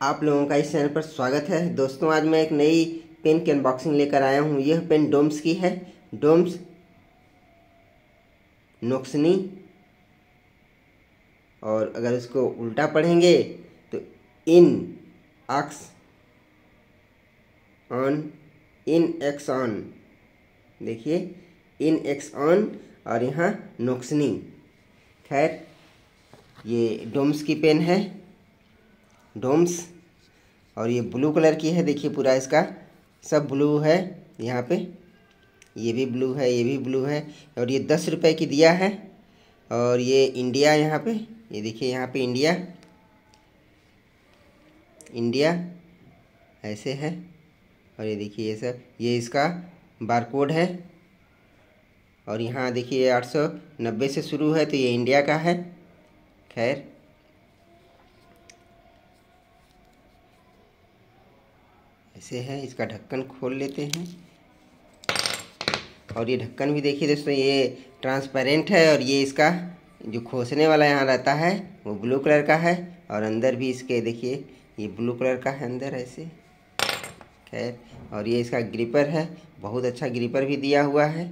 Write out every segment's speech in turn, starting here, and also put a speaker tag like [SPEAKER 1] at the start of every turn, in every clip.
[SPEAKER 1] आप लोगों का इस चैनल पर स्वागत है। दोस्तों, आज मैं एक नई पेन की अनबॉक्सिंग लेकर आया हूँ। यह पेन डोम्स की है। डोम्स नोक्सनी। और अगर इसको उल्टा पढ़ेंगे तो इन अक्स ऑन, इन एक्स ऑन। देखिए, इन एक्स ऑन और यहाँ नोक्सनी। खैर, ये डोम्स की पेन है। डोम्स और ये ब्लू कलर की है, देखिए पूरा इसका। सब ब्लू है यहाँ पे। ये भी ब्लू है, ये भी ब्लू है और ये दस रुपए की दिया है और ये इंडिया यहाँ पे। ये देखिए यहाँ पे इंडिया। इंडिया ऐसे है और ये देखिए ये सब। ये इसका बारकोड है और यहाँ देखिए आठ सौ नब्बे से शुरू है तो ये इंडिया का है। खैर। ऐसे है, इसका ढक्कन खोल लेते हैं। और ये ढक्कन भी देखिए दोस्तों, ये ट्रांसपेरेंट है और ये इसका जो खोसने वाला यहाँ रहता है, वो ब्लू कलर का है। और अंदर भी इसके देखिए, ये ब्लू कलर का है अंदर ऐसे। खैर, और ये इसका ग्रिपर है, बहुत अच्छा ग्रिपर भी दिया हुआ है।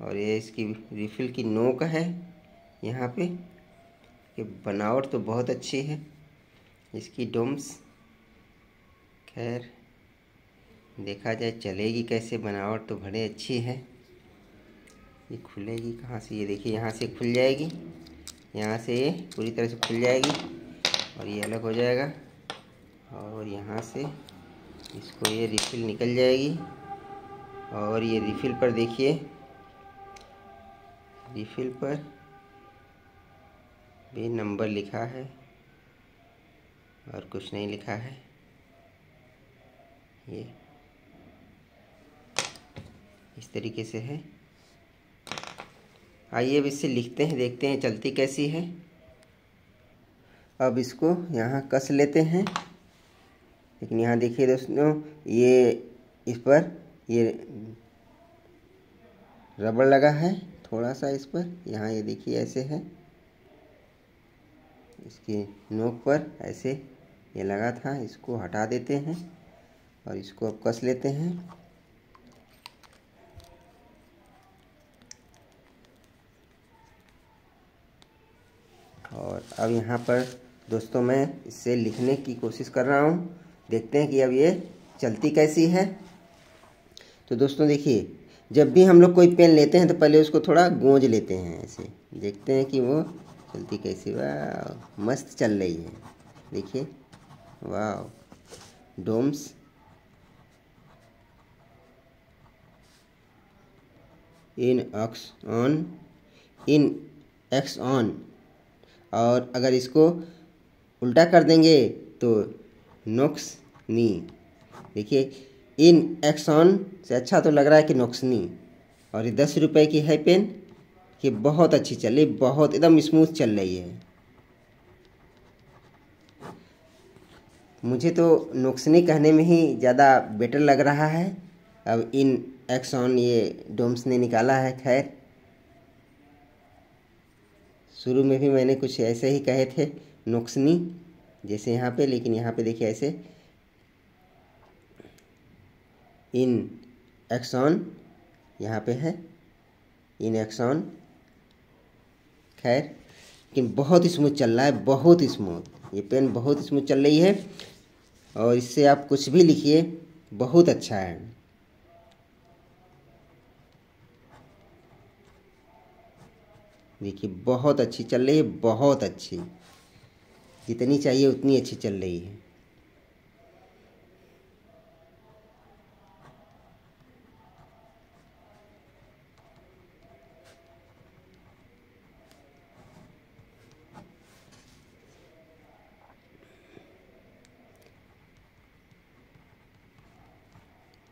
[SPEAKER 1] और ये इसकी रिफिल की नोक है, यहाँ पे। ये बनावट तो बहुत अच्छी है, इसकी डोम्स खैर, देखा जाए चलेगी कैसे बनावट तो बड़े अच्छी है। ये खुलेगी कहाँ से? ये देखिए, यहाँ से खुल जाएगी। यहाँ से ये पूरी तरह से खुल जाएगी और ये अलग हो जाएगा। और यहाँ से इसको ये रिफ़िल निकल जाएगी। और ये रिफ़िल पर देखिए, रिफ़िल पर भी नंबर लिखा है और कुछ नहीं लिखा है। ये। इस तरीके से है। आइए अब इससे लिखते हैं, देखते हैं चलती कैसी है। अब इसको यहाँ कस लेते हैं। लेकिन यहाँ देखिए दोस्तों, ये इस पर ये रबड़ लगा है, थोड़ा सा इस पर। यहाँ ये देखिए ऐसे है। इसकी नोक पर ऐसे ये लगा था, इसको हटा देते हैं। और इसको अब कस लेते हैं। और अब यहाँ पर दोस्तों मैं इससे लिखने की कोशिश कर रहा हूँ। देखते हैं कि अब ये चलती कैसी है। तो दोस्तों देखिए, जब भी हम लोग कोई पेन लेते हैं तो पहले उसको थोड़ा गूंज लेते हैं ऐसे। देखते हैं कि वो चलती कैसी वाह, मस्त चल रही है। देखिए, वाह, डोम्स। इन एक्स ऑन, इन एक्स ऑन, और अगर इसको उल्टा कर देंगे तो नोक्स नी। देखिए, इन एक्सॉन से अच्छा तो लग रहा है कि नोक्सनी और ये दस रुपये की है पेन, कि बहुत अच्छी चल रही बहुत एकदम स्मूथ चल रही है। मुझे तो नोक्सनी कहने में ही ज़्यादा बेटर लग रहा है। अब इन एक्सॉन ये डोम्स ने निकाला है, खैर। शुरू में भी मैंने कुछ ऐसे ही कहे थे, नुक्सनी जैसे यहाँ पे, लेकिन यहाँ पे देखिए ऐसे। इन एक्सॉन यहाँ पे है। इन एक्सॉन खैर, लेकिन बहुत स्मूथ चल रहा है, बहुत स्मूथ। ये पेन बहुत स्मूथ चल रही है, और इससे आप कुछ भी लिखिए, बहुत अच्छा है। देखिए, बहुत अच्छी चल रही है, बहुत अच्छी। जितनी चाहिए उतनी अच्छी चल रही है।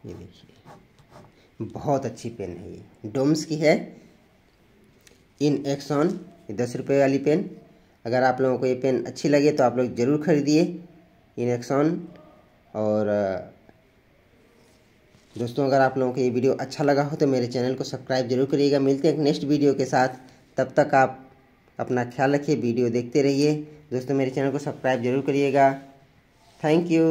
[SPEAKER 1] ये देखिए, बहुत अच्छी पेन है ये। डोम्स की है? इन एक्सॉन ये दस रुपये वाली पेन। अगर आप लोगों को ये पेन अच्छी लगे तो आप लोग ज़रूर खरीदिए इन एक्सॉन और दोस्तों, अगर आप लोगों को ये वीडियो अच्छा लगा हो तो मेरे चैनल को सब्सक्राइब ज़रूर करिएगा। मिलते हैं नेक्स्ट वीडियो के साथ। तब तक आप अपना ख्याल रखिए, वीडियो देखते रहिए। दोस्तों, मेरे चैनल को सब्सक्राइब ज़रूर करिएगा। Thank you.